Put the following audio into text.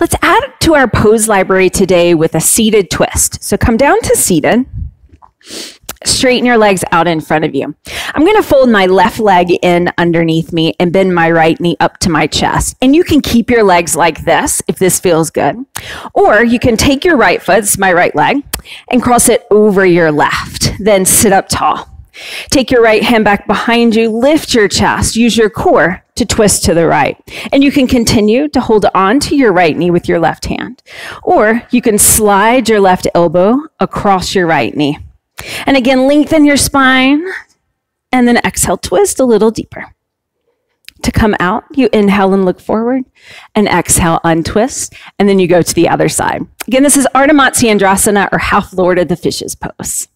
Let's add to our pose library today with a seated twist. So come down to seated. Straighten your legs out in front of you. I'm going to fold my left leg in underneath me and bend my right knee up to my chest. And you can keep your legs like this if this feels good. Or you can take your right foot, it's my right leg, and cross it over your left. Then sit up tall. Take your right hand back behind you, lift your chest, use your core to twist to the right. And you can continue to hold on to your right knee with your left hand. Or you can slide your left elbow across your right knee. And again, lengthen your spine and then exhale, twist a little deeper. To come out, you inhale and look forward, and exhale, untwist, and then you go to the other side. Again, this is Ardha Matsyendrasana or half Lord of the Fishes pose.